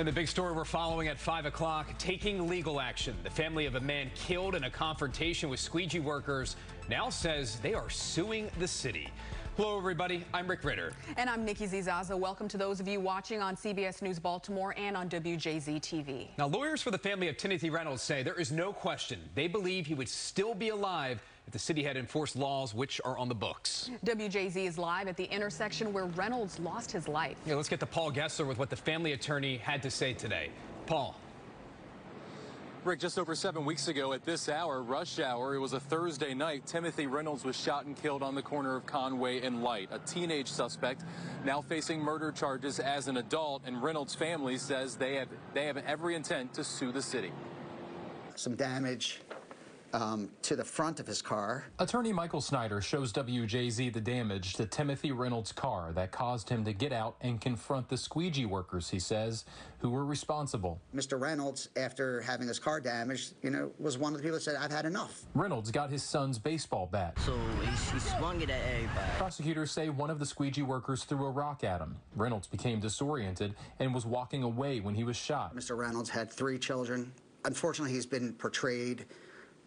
And the big story we're following at 5 o'clock, taking legal action. The family of a man killed in a confrontation with squeegee workers now says they are suing the city. Hello, everybody. I'm Rick Ritter. And I'm Nikki Zizaza. Welcome to those of you watching on CBS News Baltimore and on WJZ TV. Now, lawyers for the family of Timothy Reynolds say there is no question they believe he would still be alive if the city had enforced laws which are on the books. WJZ is live at the intersection where Reynolds lost his life. Yeah, let's get to Paul Gessler with what the family attorney had to say today. Paul. Rick, just over seven weeks ago at this hour, rush hour, it was a Thursday night, Timothy Reynolds was shot and killed on the corner of Conway and Light. A teenage suspect now facing murder charges as an adult, and Reynolds' family says they have, they have every intent to sue the city. Some damage um, to the front of his car. Attorney Michael Snyder shows WJZ the damage to Timothy Reynolds' car that caused him to get out and confront the squeegee workers, he says, who were responsible. Mr. Reynolds, after having his car damaged, you know, was one of the people that said, I've had enough. Reynolds got his son's baseball bat. So he, he swung it at everybody. Prosecutors say one of the squeegee workers threw a rock at him. Reynolds became disoriented and was walking away when he was shot. Mr. Reynolds had three children. Unfortunately, he's been portrayed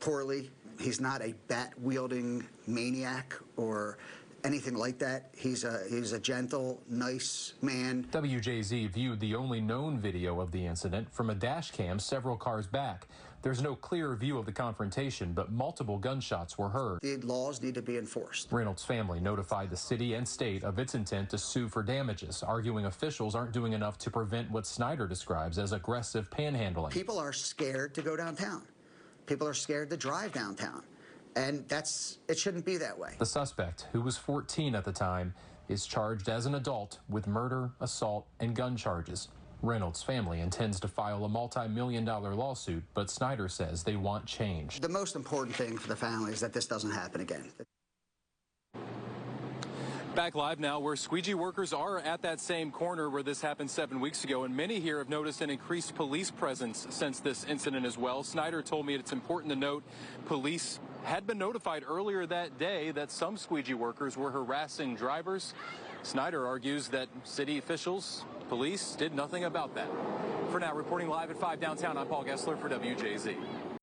poorly. He's not a bat wielding maniac or anything like that. He's a he's a gentle, nice man. WJZ viewed the only known video of the incident from a dash cam several cars back. There's no clear view of the confrontation, but multiple gunshots were heard. The laws need to be enforced. Reynolds' family notified the city and state of its intent to sue for damages, arguing officials aren't doing enough to prevent what Snyder describes as aggressive panhandling. People are scared to go downtown. People are scared to drive downtown. And that's, it shouldn't be that way. The suspect, who was 14 at the time, is charged as an adult with murder, assault, and gun charges. Reynolds' family intends to file a multi million dollar lawsuit, but Snyder says they want change. The most important thing for the family is that this doesn't happen again. Back live now, where squeegee workers are at that same corner where this happened seven weeks ago, and many here have noticed an increased police presence since this incident as well. Snyder told me it's important to note police had been notified earlier that day that some squeegee workers were harassing drivers. Snyder argues that city officials, police, did nothing about that. For now, reporting live at 5 downtown, I'm Paul Gessler for WJZ.